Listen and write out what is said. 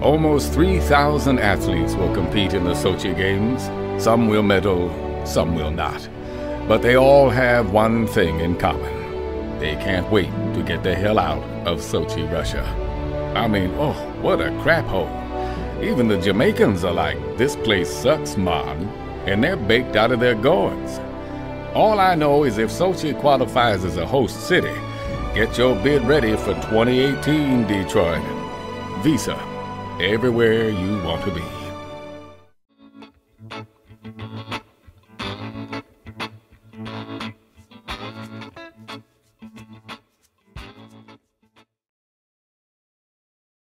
Almost 3,000 athletes will compete in the Sochi Games. Some will medal, some will not. But they all have one thing in common. They can't wait to get the hell out of Sochi, Russia. I mean, oh, what a crap hole. Even the Jamaicans are like, this place sucks, man, and they're baked out of their gourds. All I know is if Sochi qualifies as a host city, get your bid ready for 2018 Detroit. Visa, everywhere you want to be.